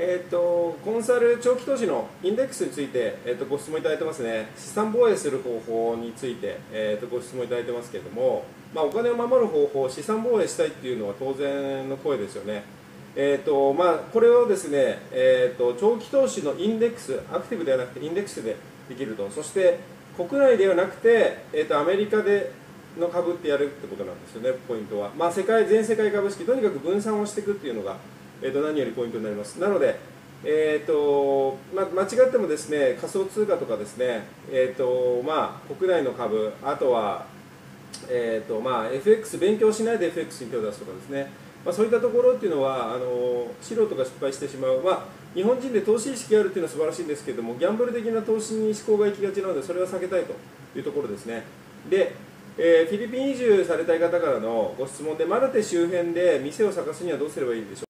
えーと、コンサル長期投資のインデックスについて、えーと、ご質問いただいてますね、資産防衛する方法について、えーと、ご質問いただいてますけれども、まあ、お金を守る方法、資産防衛したいっていうのは当然の声ですよね。えーとまあ、これをですね、えー、と長期投資のインデックス、アクティブではなくてインデックスでできると、そして国内ではなくて、えー、とアメリカでの株ってやるってことなんですよね、ポイントは。まあ、世界全世界株式、とにかく分散をしていくっていうのが、えー、と何よりポイントになります。なので、えーとま、間違ってもですね仮想通貨とかですね、えーとまあ、国内の株、あとは、えーとまあ、FX、勉強しないで FX に手を出すとかですね、まあ、そういったところっていうのはあの素人が失敗してしまう、まあ、日本人で投資意識があるっていうのは素晴らしいんですけれどもギャンブル的な投資に思考が行きがちなのでそれは避けたいというところですね。でえー、フィリピン移住されたい方からのご質問でマルテ周辺で店を探すにはどうすればいいんでしょう